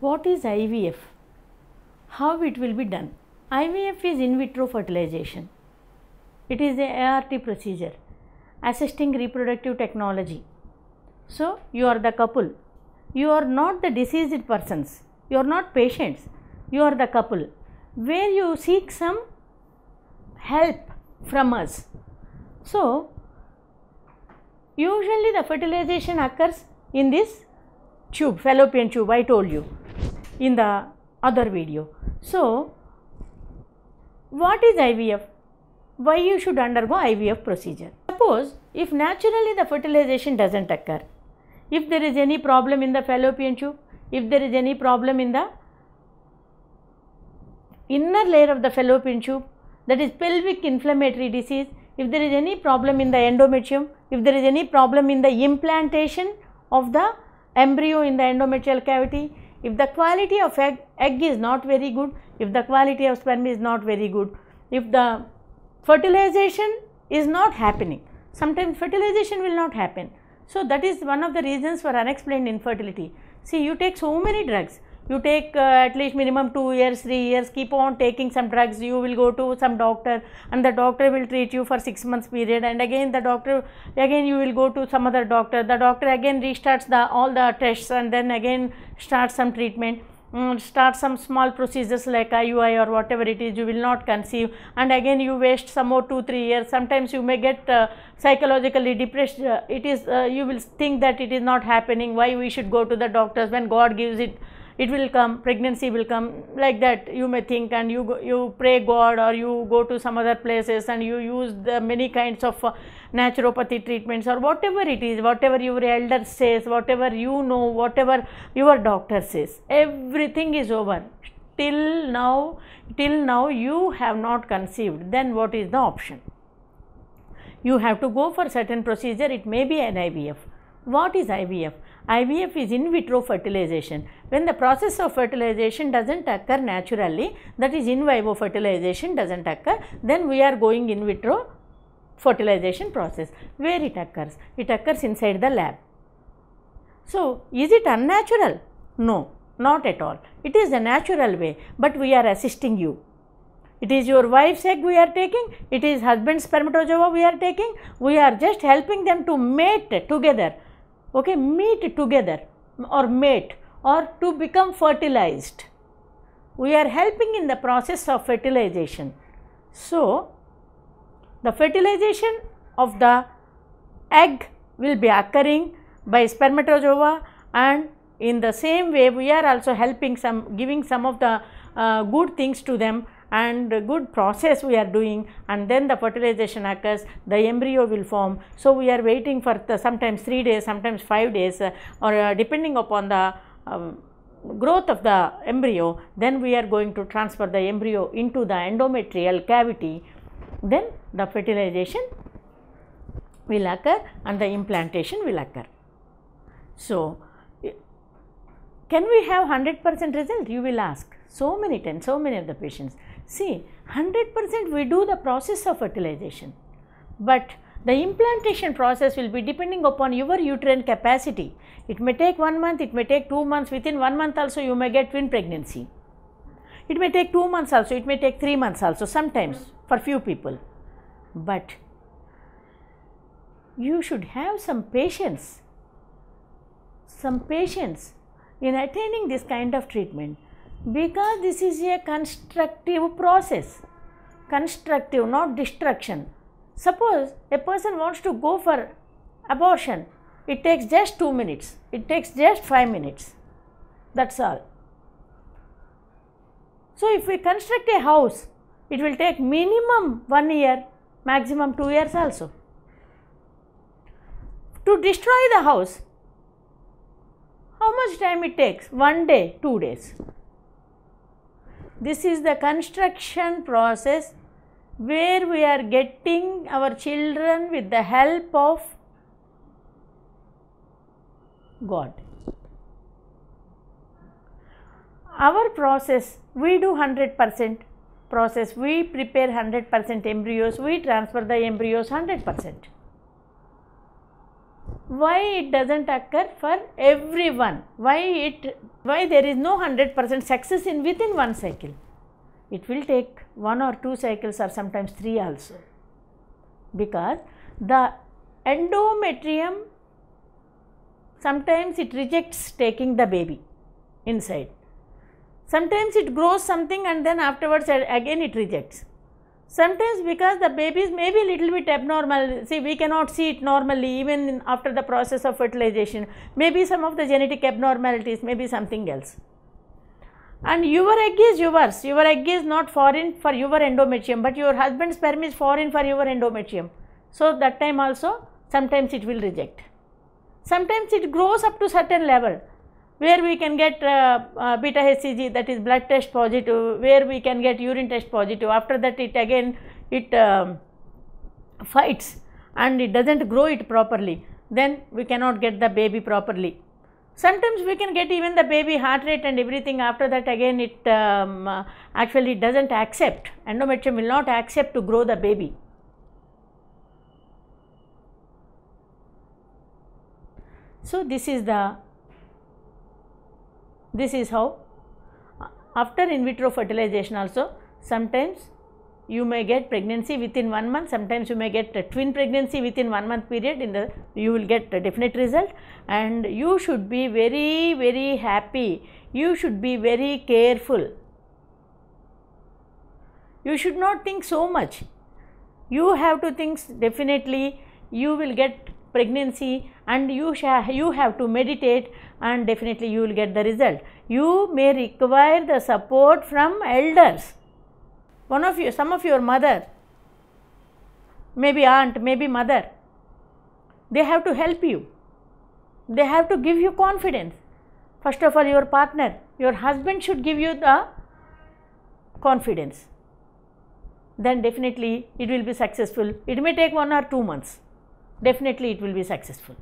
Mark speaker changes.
Speaker 1: What is IVF? How it will be done? IVF is in vitro fertilization. It is a ART procedure, assisting reproductive technology. So, you are the couple. You are not the diseased persons. You are not patients. You are the couple. Where you seek some help from us. So, usually the fertilization occurs in this tube, fallopian tube, I told you in the other video. So, what is IVF? Why you should undergo IVF procedure? Suppose if naturally the fertilization doesn't occur, if there is any problem in the fallopian tube, if there is any problem in the inner layer of the fallopian tube, that is pelvic inflammatory disease, if there is any problem in the endometrium, if there is any problem in the implantation of the embryo in the endometrial cavity, if the quality of egg, egg is not very good, if the quality of sperm is not very good, if the fertilization is not happening, sometimes fertilization will not happen. So, that is one of the reasons for unexplained infertility. See, you take so many drugs, you take uh, at least minimum 2 years, 3 years, keep on taking some drugs, you will go to some doctor and the doctor will treat you for 6 months period. And again the doctor, again you will go to some other doctor, the doctor again restarts the all the tests and then again starts some treatment. Mm, start some small procedures like IUI or whatever it is, you will not conceive. And again you waste some more 2 3 years. Sometimes you may get uh, psychologically depressed, uh, it is uh, you will think that it is not happening, why we should go to the doctors when God gives it it will come pregnancy will come like that you may think and you go, you pray god or you go to some other places and you use the many kinds of uh, naturopathy treatments or whatever it is whatever your elder says whatever you know whatever your doctor says everything is over. Till now till now you have not conceived then what is the option? You have to go for certain procedure it may be an ivf what is ivf IVF is in vitro fertilization. When the process of fertilization doesn't occur naturally, that is in vivo fertilization doesn't occur, then we are going in vitro fertilization process. Where it occurs? It occurs inside the lab. So, is it unnatural? No, not at all. It is a natural way, but we are assisting you. It is your wife's egg we are taking, it is husband's spermatozoa we are taking, we are just helping them to mate together okay meet together or mate or to become fertilized. We are helping in the process of fertilization. So the fertilization of the egg will be occurring by spermatozoa and in the same way we are also helping some giving some of the uh, good things to them and good process we are doing and then the fertilization occurs the embryo will form. So we are waiting for the sometimes 3 days sometimes 5 days uh, or uh, depending upon the um, growth of the embryo then we are going to transfer the embryo into the endometrial cavity. Then the fertilization will occur and the implantation will occur. So can we have 100 percent result? You will ask. So many times so many of the patients. See, 100% we do the process of fertilization, but the implantation process will be depending upon your uterine capacity. It may take one month, it may take two months, within one month also you may get twin pregnancy. It may take two months also, it may take three months also, sometimes for few people. But you should have some patience, some patience in attaining this kind of treatment. Because this is a constructive process constructive not destruction. Suppose a person wants to go for abortion it takes just 2 minutes it takes just 5 minutes that's all. So if we construct a house it will take minimum 1 year maximum 2 years also. To destroy the house much time it takes one day 2 days this is the construction process where we are getting our children with the help of God. Our process, we do 100 percent process, we prepare 100 percent embryos, we transfer the embryos 100 percent. Why it doesn't occur for everyone? Why it why there is no 100% success in within one cycle? It will take one or two cycles or sometimes three also because the endometrium sometimes it rejects taking the baby inside. Sometimes it grows something and then afterwards again it rejects. Sometimes because the babies may be little bit abnormal, see we cannot see it normally even after the process of fertilization, maybe some of the genetic abnormalities, maybe something else. And your egg is yours, your egg is not foreign for your endometrium, but your husband's sperm is foreign for your endometrium. So that time also sometimes it will reject. Sometimes it grows up to certain level where we can get uh, uh, beta HCG that is blood test positive, where we can get urine test positive. After that it again it um, fights and it does not grow it properly, then we cannot get the baby properly. Sometimes we can get even the baby heart rate and everything after that again it um, actually does not accept, endometrium will not accept to grow the baby. So, this is the this is how uh, after in vitro fertilization also sometimes you may get pregnancy within one month, sometimes you may get a twin pregnancy within one month period in the you will get a definite result. And you should be very very happy, you should be very careful. You should not think so much, you have to think definitely you will get pregnancy and you, you have to meditate and definitely you will get the result. You may require the support from elders. One of you, some of your mother, maybe aunt, maybe mother, they have to help you. They have to give you confidence. First of all, your partner, your husband should give you the confidence. Then definitely it will be successful. It may take one or two months. Definitely it will be successful.